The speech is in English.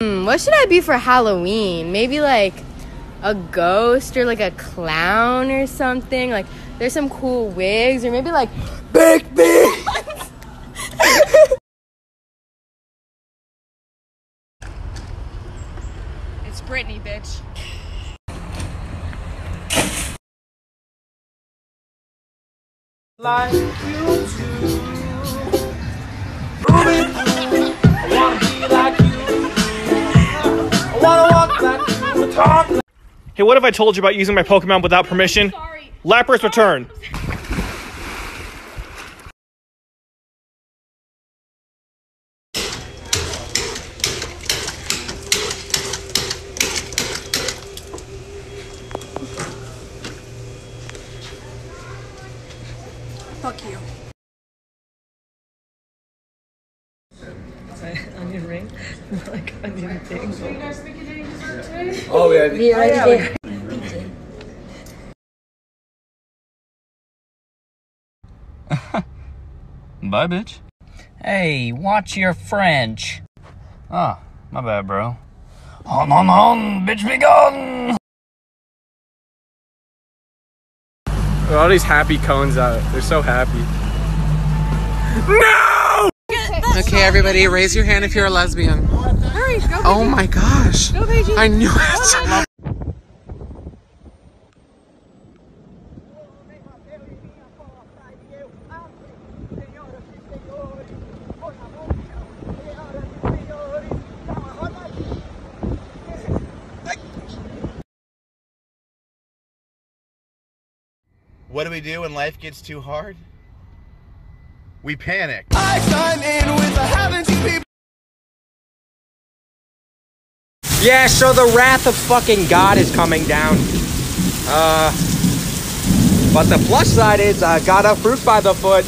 Hmm, what should I be for Halloween? Maybe like a ghost or like a clown or something. Like there's some cool wigs or maybe like baked beans. It's Brittany, bitch. like you do. Hey, what if I told you about using my Pokemon without permission? Sorry. Lapras return. Fuck you. onion ring, like onion thing. Oh yeah. yeah. Bye, bitch. Hey, watch your French. Ah, my bad, bro. On, on, on, bitch, be gone! All these happy cones out. They're so happy. Okay, everybody, raise your hand if you're a lesbian. Hurry, go, Oh my gosh. go, Paige. I knew it. What do we do when life gets too hard? We panic. Yeah, so the wrath of fucking God is coming down. Uh, but the plus side is I got a fruit by the foot.